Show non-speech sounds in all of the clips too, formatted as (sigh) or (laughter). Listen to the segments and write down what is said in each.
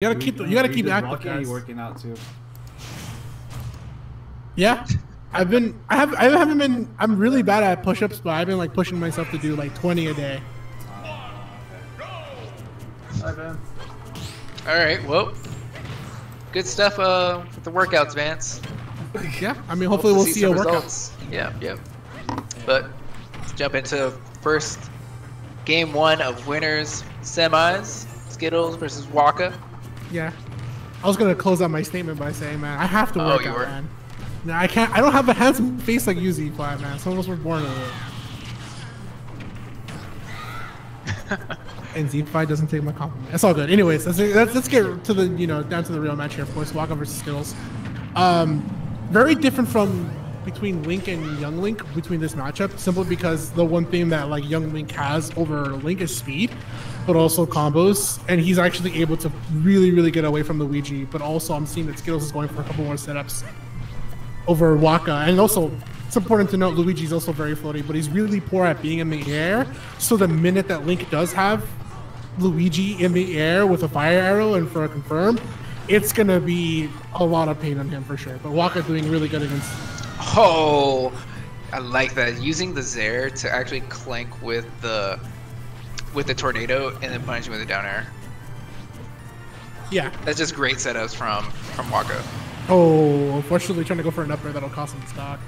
You gotta keep the, you gotta keep active, guys. working out too. Yeah, I've been I have I haven't been I'm really bad at push-ups, but I've been like pushing myself to do like 20 a day. Hi, man. All right, well, good stuff uh, with the workouts, Vance. Yeah, I mean hopefully we'll see a some workout. results. Yeah, yeah. But let's jump into first game one of winners semis. Skittles versus Waka. Yeah, I was gonna close out my statement by saying, man, I have to Oh, work you out, were? man. No, I can't. I don't have a handsome face like you, Z5, man. Some of us were born with it. (laughs) and Z5 doesn't take my compliment. It's all good. Anyways, let's, let's let's get to the you know down to the real match here. Of course, Waka versus Skittles. Um, very different from between Link and Young Link between this matchup, simply because the one thing that like Young Link has over Link is speed, but also combos, and he's actually able to really really get away from Luigi. But also, I'm seeing that Skittles is going for a couple more setups over Waka, and also. It's important to note Luigi's also very floaty, but he's really poor at being in the air. So the minute that Link does have Luigi in the air with a fire arrow and for a confirm, it's gonna be a lot of pain on him for sure. But Waka doing really good against. Oh, I like that. Using the Zair to actually clank with the with the tornado and then punishing with a down air. Yeah. That's just great setups from from Waka. Oh, unfortunately, trying to go for an upper that'll cost him stock.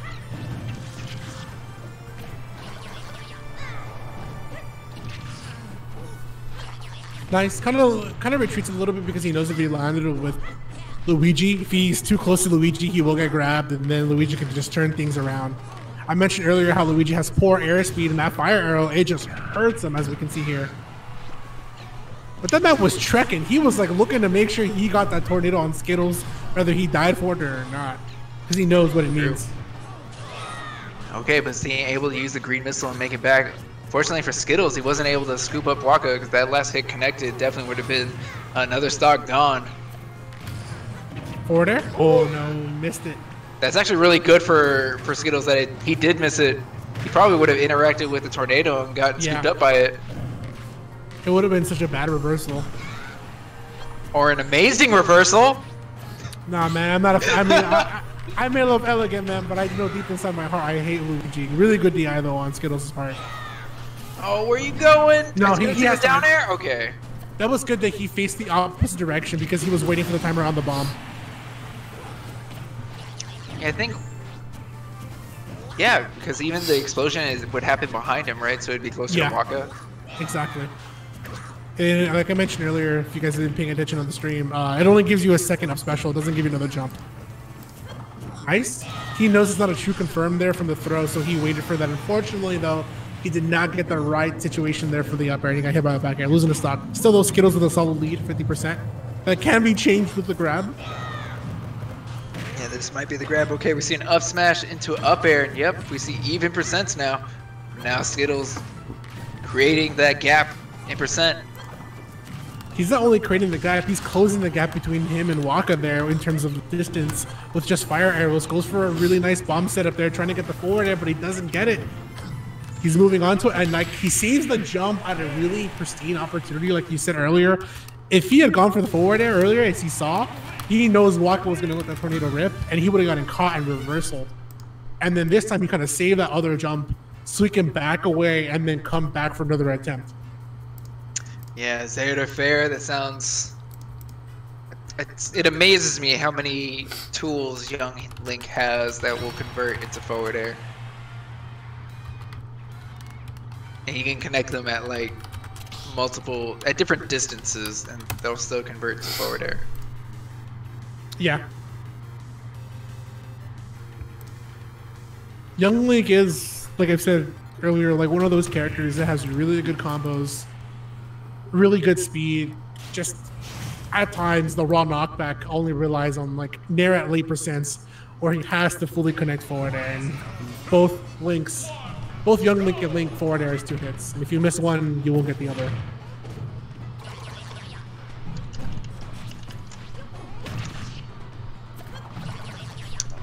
Nice. Kind of, kind of retreats a little bit because he knows if he landed with Luigi, if he's too close to Luigi, he will get grabbed, and then Luigi can just turn things around. I mentioned earlier how Luigi has poor airspeed, and that fire arrow it just hurts him, as we can see here. But that man was trekking. He was like looking to make sure he got that tornado on Skittles, whether he died for it or not, because he knows what it means. Okay, but being able to use the green missile and make it back. Fortunately for Skittles, he wasn't able to scoop up Waka because that last hit connected definitely would have been another stock gone. Air? Oh no, missed it. That's actually really good for for Skittles that it, he did miss it. He probably would have interacted with the tornado and got Yeah. scooped up by it. It would have been such a bad reversal. Or an amazing reversal. Nah, man, I'm not a. I mean, I, I, I may love elegant, man, but I know deep inside my heart I hate Luigi. Really good DI though on Skittles' part. Oh, where are you going? No, he- he has down air. Okay. That was good that he faced the opposite direction because he was waiting for the timer on the bomb. I think. Yeah, because even the explosion is would happen behind him, right? So it'd be closer Yeah. to Waka. Exactly. And like I mentioned earlier, if you guys have been paying attention on the stream, uh, it only gives you a second up special. It doesn't give you another jump. Nice. He knows it's not a true confirm there from the throw, so he waited for that. Unfortunately, though, he did not get the right situation there for the up air. He got hit by the back air, losing the stock. Still, those Skittles with a solid lead, 50%. That can be changed with the grab. This might be the grab. Okay, we see an up smash into up air, and yep, we see even percents now. Now Skittles creating that gap in percent. He's not only creating the gap, he's closing the gap between him and Waka there in terms of the distance with just fire arrows. Goes for a really nice bomb setup there, trying to get the forward air, but he doesn't get it. He's moving on to it, and like he saves the jump at a really pristine opportunity, like you said earlier. If he had gone for the forward air earlier, as he saw, he knows Waka was going to let that tornado rip, and he would have gotten caught and reversal. And then this time he kind of saved that other jump, so he can back away and then come back for another attempt. Yeah, Zair Fair, that sounds. It's, it amazes me how many tools young Link has that will convert into forward air. And you can connect them at like multiple, at different distances, and they'll still convert to forward air. Yeah. Young Link is, like I've said earlier, like one of those characters that has really good combos, really good speed. Just at times, the raw knockback only relies on like near at late percents, or he has to fully connect forward air. And both Links, both Young Link and Link forward air is two hits. And if you miss one, you won't get the other.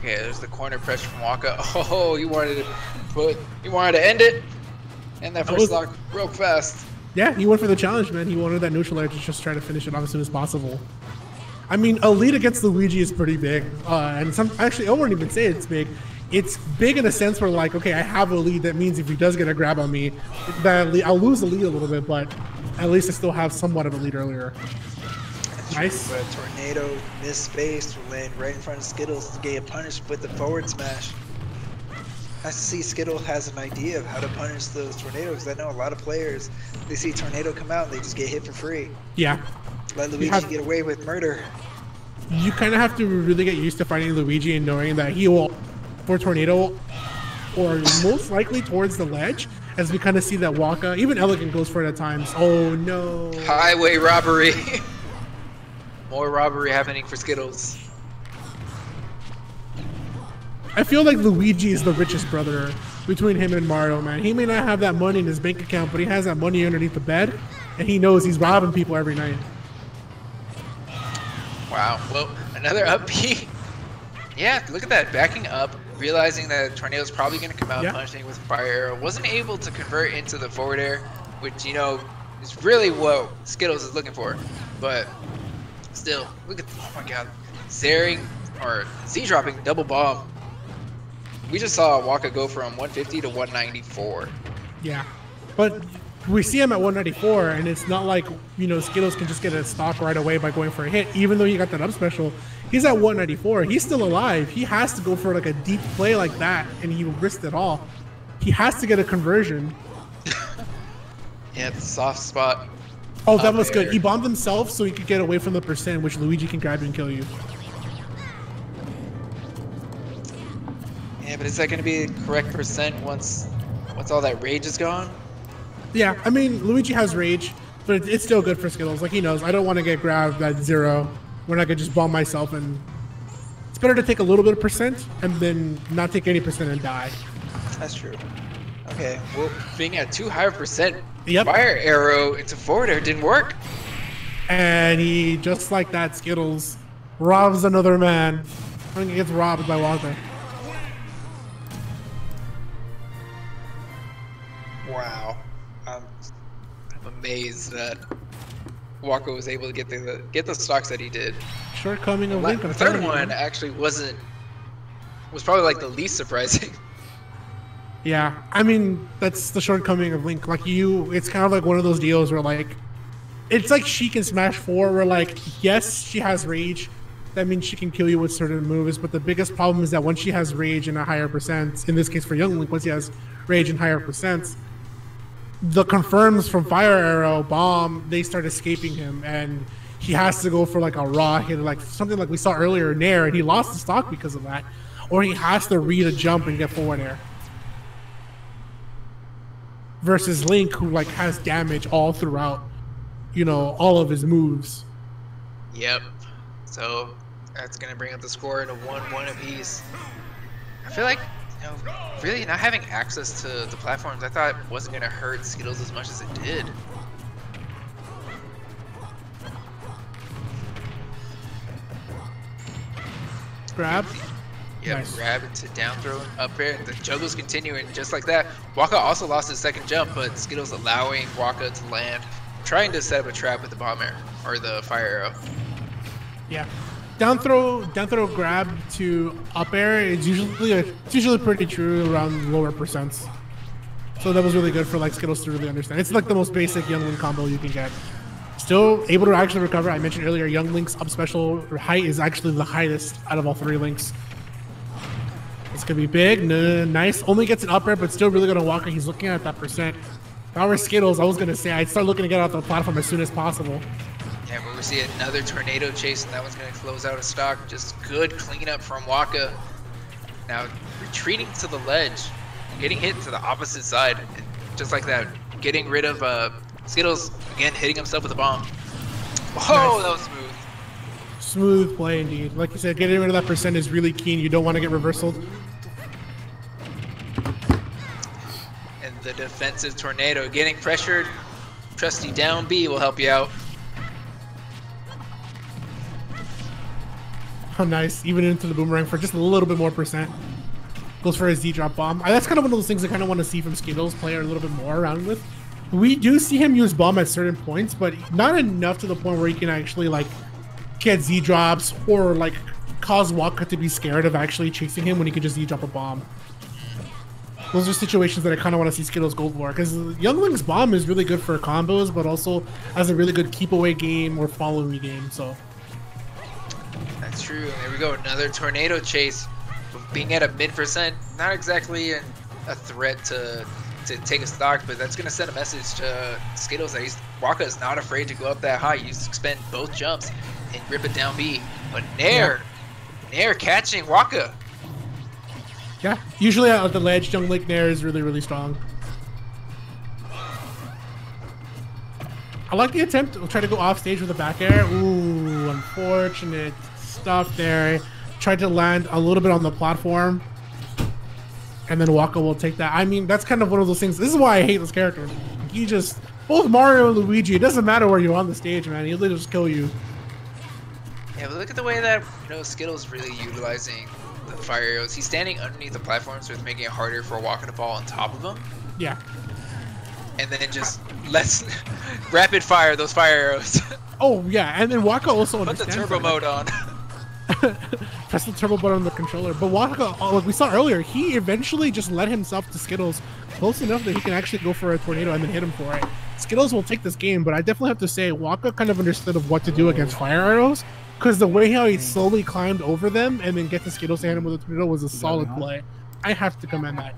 Okay, there's the corner pressure from Waka. (laughs) Oh, you wanted to put, you wanted to end it, and that first was- lock real fast. Yeah, he went for the challenge, man. He wanted that neutral air to just try to finish it off as soon as possible. I mean, a lead against Luigi is pretty big, uh, and some actually I wouldn't even say it's big. It's big in a sense where like, okay, I have a lead. That means if he does get a grab on me, that I'll lose the lead a little bit, but at least I still have somewhat of a lead earlier. Nice. But tornado missed space, land right in front of Skittles to get punished with the forward smash. I see Skittle has an idea of how to punish those tornadoes. I know a lot of players, they see tornado come out and they just get hit for free. Yeah. Let Luigi have, get away with murder. You kind of have to really get used to fighting Luigi and knowing that he will, for tornado, or most likely towards the ledge, as we kind of see that Waka, even Elegant goes for it at times. Oh no. Highway robbery. (laughs) More robbery happening for Skittles. I feel like Luigi is the richest brother between him and Mario, man. He may not have that money in his bank account, but he has that money underneath the bed, and he knows he's robbing people every night. Wow. Well, another (laughs) upbeat. Yeah, look at that. Backing up, realizing that Tornado's probably going to come out yeah. punching with fire. Wasn't able to convert into the forward air, which, you know, is really what Skittles is looking for. But still, look at, oh my god. Zaring, or Z dropping double bomb we just saw Waka go from 150 to 194. Yeah, but we see him at 194, and it's not like you know Skittles can just get a stock right away by going for a hit. Even though he got that up special, he's at 194. He's still alive. He has to go for like a deep play like that, and he risked it all. He has to get a conversion. (laughs) yeah, the soft spot. Oh, that was good. He bombed himself so he could get away from the percent, which Luigi can grab you and kill you. Yeah, but is that going to be the correct percent once once all that rage is gone? Yeah, I mean, Luigi has rage, but it's still good for Skittles. Like, he knows, I don't want to get grabbed at zero when I could just bomb myself and... It's better to take a little bit of percent and then not take any percent and die. That's true. Okay, well, being at too high a percent, yep. fire arrow into forward air didn't work. And he, just like that, Skittles robs another man. I think he gets robbed by Walter. Wow, I'm, I'm amazed that Waka was able to get the get the stocks that he did. Shortcoming of Link. The third one actually wasn't was probably like the least surprising. (laughs) Yeah, I mean that's the shortcoming of Link. Like you, it's kind of like one of those deals where like, it's like she can Smash Four, where like yes she has rage, that means she can kill you with certain moves. But the biggest problem is that once she has rage in a higher percent, in this case for Young Link, once he has rage in higher percents, the confirms from fire arrow bomb they start escaping him and he has to go for like a raw hit like something like we saw earlier in air and he lost the stock because of that or he has to read a jump and get forward air versus link who like has damage all throughout you know all of his moves yep so that's gonna bring up the score into one one apiece i feel like you know, really not having access to the platforms I thought wasn't going to hurt Skittles as much as it did. Grab. Yeah, nice. grab into down throw up air. And the juggle's continuing just like that. Waka also lost his second jump, but Skittles allowing Waka to land, trying to set up a trap with the bomb air or the fire arrow. Yeah down throw, down throw grab to up air is usually it's usually pretty true around lower percents. So that was really good for like Skittles to really understand. It's like the most basic Young Link combo you can get. Still able to actually recover. I mentioned earlier, Young Link's up special height is actually the highest out of all three links. It's gonna be big, nice. Only gets an up air, but still really gonna walk. He's looking at that percent. If I were Skittles, I was gonna say I'd start looking to get off the platform as soon as possible. Yeah, but we see another tornado chase, and that one's to close out a stock. Just good cleanup from Waka. Now retreating to the ledge, getting hit to the opposite side, just like that. Getting rid of uh, Skittles again, hitting himself with a bomb. Oh, nice. that was smooth. Smooth play indeed. Like you said, getting rid of that percent is really keen. You don't want to get reversaled. The defensive tornado getting pressured. Trusty down B will help you out. Oh, nice. Even into the boomerang for just a little bit more percent. Goes for a Z drop bomb. That's kind of one of those things I kind of want to see from Skittles play a little bit more around with. We do see him use bomb at certain points, but not enough to the point where he can actually like get Z drops or like cause Waka to be scared of actually chasing him when he could just Z drop a bomb. Those are situations that I kind of want to see Skittles go for because Young Link's bomb is really good for combos, but also as a really good keep away game or follow me game. So that's true. There we go, another tornado chase. Being at a mid percent, not exactly a, a threat to to take a stock, but that's gonna send a message to Skittles that he's Waka is not afraid to go up that high. You spend both jumps and rip it down B. But Nair, yeah. Nair catching Waka. Yeah, usually at the ledge, Young Link Nair is really, really strong. I like the attempt. We'll try to go off stage with a back air. Ooh, unfortunate stuff there. Tried to land a little bit on the platform. And then Waka will take that. I mean, that's kind of one of those things. This is why I hate this character. He just, both Mario and Luigi, it doesn't matter where you're on the stage, man. He'll just kill you. Yeah, but look at the way that, you know, Skittles really utilizing the fire arrows. He's standing underneath the platform, so it's making it harder for Waka to fall on top of him. Yeah. And then just let's (laughs) rapid fire those fire arrows. (laughs) oh yeah, and then Waka also put the turbo mode on. (laughs) Press the turbo button on the controller. But Waka, uh, like we saw earlier, he eventually just led himself to Skittles close enough that he can actually go for a tornado and then hit him for it. Skittles will take this game, but I definitely have to say Waka kind of understood of what to do against fire arrows because the way how he slowly climbed over them and then get the Skittles to hit him with a tornado was a solid play. I have to commend that.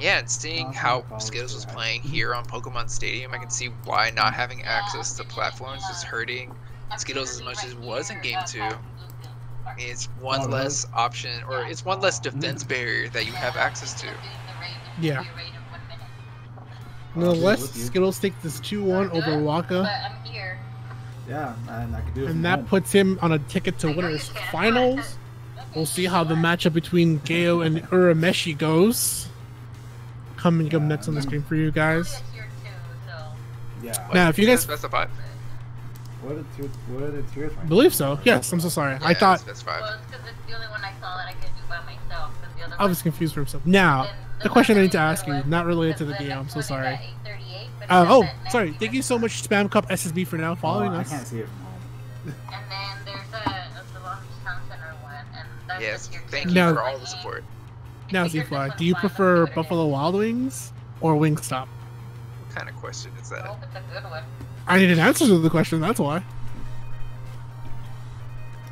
Yeah, and seeing how Skittles was playing here on Pokemon Stadium, I can see why not having access to platforms was hurting Skittles as much as it was in Game 2. It's one less option, or it's one less defense barrier that you have access to. Yeah. Nonetheless, Skittles take this 2-1 over Waka. Yeah, and I can do it. And that home. puts him on a ticket to winners finals. We'll see how the matchup between Geo and Urameshi goes. Coming up next on the screen for you guys. Yeah. Now, if you guys specify. What are the, what are the tiers? I believe so. Yes, I'm so sorry. Yeah, I thought. I was confused for himself. Now, the question I need to ask you, not related to the game. I'm so sorry. Uh, oh, sorry. Thank you so much, Spam Cup SSB, for now following oh, us. I can't see it from home. and then there's a, a Launch Town Center one, and that's yes, your thank you now, for all the support. Now, Zfly, do you prefer Buffalo Wild Wings or Wingstop? What kind of question is that? Oh, it's a good one. I need an answer to the question, that's why.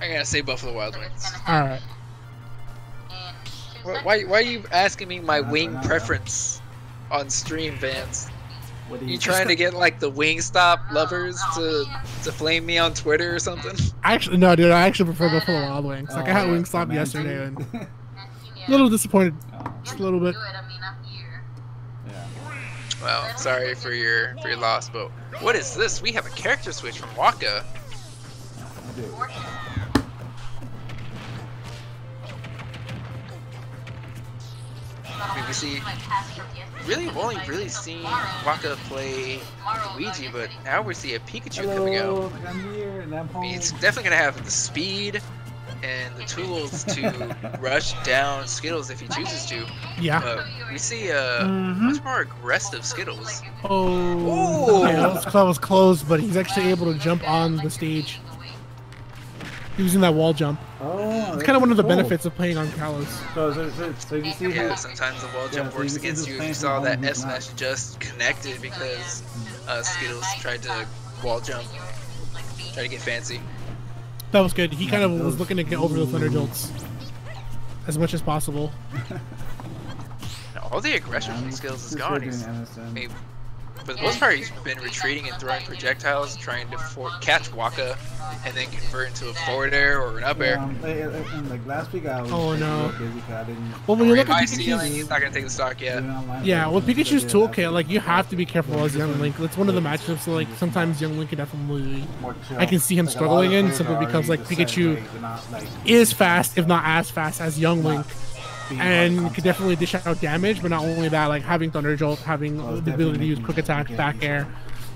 I gotta say Buffalo Wild Wings. Alright. Why, why, why are you asking me my wing preference on stream, Vance? What are you, you trying to get like the Wingstop lovers to to flame me on Twitter or something? (laughs) Actually, no, dude. I actually prefer Buffalo Wild Wings. Like I had Wingstop yesterday and (laughs) a little disappointed, just a little bit. Yeah. Well, sorry for your for your loss, but what is this? We have a character switch from Waka. We see really only really seen Waka play Luigi, but now we see seeing Pikachu Hello, coming out. I'm here and I'm home. He's definitely gonna have the speed and the tools to (laughs) rush down Skittles if he chooses to. Yeah. But we see a Mhm. much more aggressive Skittles. Oh. Yeah, that was, that was close, but he's actually able to jump on the stage using that wall jump. Oh, It's kind of one of the cool. benefits of playing on Kalos. So, so, so, so you see Yeah, how sometimes the wall Yeah, jump so works you against you. play You saw that S it's smash just connected because uh, Skittles tried to wall jump, try to get fancy. That was good. He kind of was looking to get over the Thunder Jolts as much as possible. All the aggression from Skittles is gone. He's, Anderson. I mean, for the most part, he's been retreating and throwing projectiles, trying to for- catch Waka, and then convert into a forward air or an up air. Eh, and like last week I was Oh, no. real busy 'cause I didn't. Well, when you Or look if at I see he's not gonna take the stock yet. do it online, yeah, but with I Pikachu's toolkit, like you have to be careful as Young Link. It's one of the matchups that, like sometimes Young Link can definitely I can see him Like, a lot struggling in simply because, like, Pikachu like, they're not, like, is fast, if not as fast as Young Link, being and hard could definitely dish out damage. But not only that, like having Thunder Jolt, having Well, the ability to use Quick Attack, Back Air,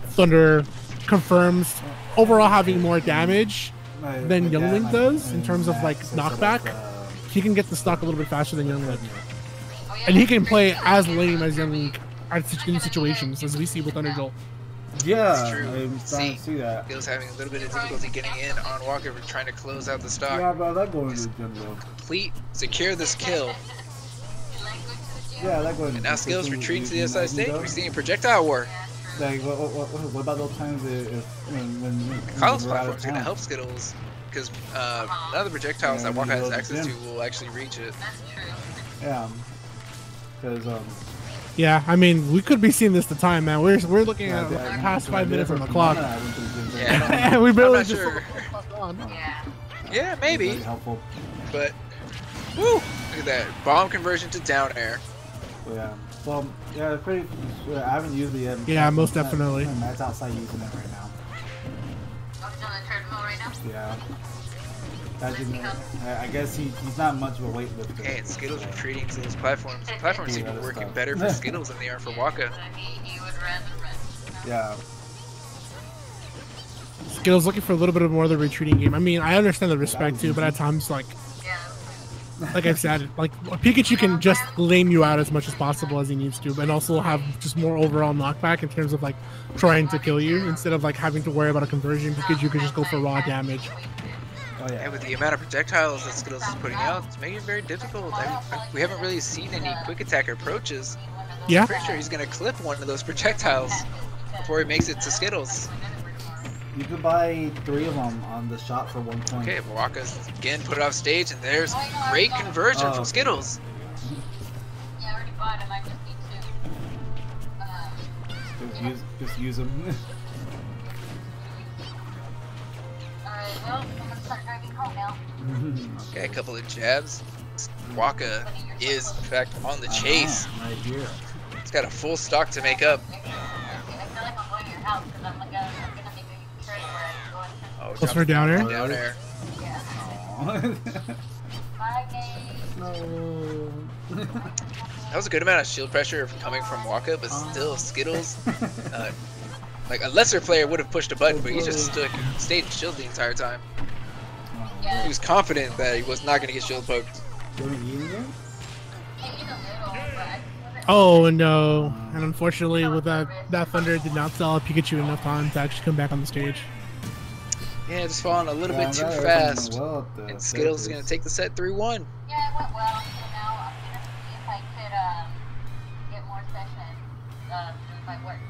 Thunder confirms overall having more damage than Young Link does in terms of like so sort of, knockback. uh, He can get the stock a little bit faster than Young Link, and he can play as lame as Young Link in situations as we see with Thunder Jolt. Yeah, true. I'm starting See. to see that. Skittles having a little bit of difficulty getting in on Waka. We're trying to close out the stock. Yeah, bro, that going to though. Complete, secure this kill. You like going to the gym? Yeah, like when. And now Skittles retreat to the side stage. We're seeing projectile war. Like, what, what, what, about those times if, when, when, when College we're out of platform's gonna help Skittles because uh, none of the projectiles that Waka has access to will actually reach it. Yeah, because um, Yeah, I mean, we could be seeing this the time, man. We're we're looking yeah, at I- I- past five minutes it on the clock. Pomona, I went to the gym for Yeah. We barely just. sure. Yeah. Yeah, maybe, Very helpful. but woo! Look at that bomb conversion to down air. Yeah. Well, yeah, it's pretty. I haven't used it yet. Yeah, most definitely. Matt's outside using it right now. Oh, he's on the treadmill right now? Yeah. Imagine, I I guess he, he's not much of a weightlifter. Okay, and Skittles so- retreating to those platforms. The platforms seem to be working better for (laughs) Skittles than they are for Waka. So he, he would rather run. Yeah. Skittles looking for a little bit of more of the retreating game. I mean, I understand the respect too, but at times, like like I said, like Pikachu can just lame you out as much as possible as he needs to, and also have just more overall knockback in terms of like trying to kill you instead of like having to worry about a conversion. Pikachu can just go for raw damage. Oh yeah. And with the amount of projectiles that Skittles is putting out, it's making it very difficult. I mean, we haven't really seen any quick attack approaches. Yeah, Pretty sure he's gonna clip one of those projectiles before he makes it to Skittles. You could buy three of them on the shop for one point. Okay, Waka's again put it off stage, and there's great conversion Oh. from Skittles. Yeah, I already bought him. I just need to. Uh, Just use, just use them. (laughs) Alright, well, I'm gonna start driving home now. (laughs) Okay, a couple of jabs. Waka is, in fact, on the chase. Uh-huh, right here. He's got a full stock to make up. I feel like I'm going to your house because I'm gonna, I'm gonna make a turn where I'm going to. Oh, What's for down air? Down air. Yeah. Aw. Bye, Nate. no. That was a good amount of shield pressure coming from Waka, but still, Skittles, (laughs) uh, like a lesser player would have pushed a button, but he just stood, stayed in shield the entire time. Yeah. He was confident that he was not going to get shield poked. You wanna eat again? I eat a little, but I wasn't. Oh no! And unfortunately, with that that thunder did not sell Pikachu enough time to actually come back on the stage. Yeah, just falling a little Yeah, bit too I'm glad everything fast. well at And Skittles is going to take the set 3-1. Yeah, it went well. So now I'm gonna see if I could um, get more sessions uh, through my work.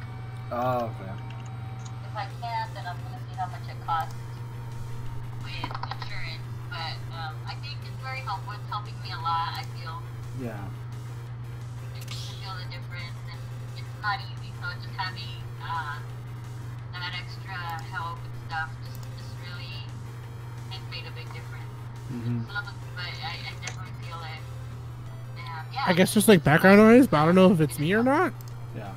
Oh, okay. If I can, then I'm gonna see how much it costs with insurance. But um, I think it's very helpful. It's helping me a lot. I feel Yeah. I feel the difference, and it's not easy. So just having uh, that extra help and stuff just just really has made a big difference. hmm So, but I, I definitely feel it. And yeah. I guess just like background noise, but I don't know if it's me or not. Yeah.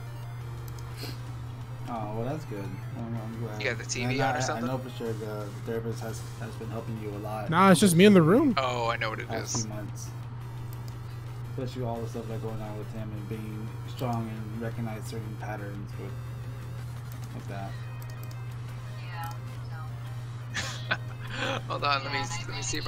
Oh, well, that's good. I'm, I'm glad. You got the TV And on or something? I know for sure the therapist has, has been helping you a lot. Nah, it's just me in the room. Oh, I know what it past is. few months. Especially all the stuff that's going on with him and being strong and recognize certain patterns with with that. Yeah. (laughs) So. Hold on, let me let me see if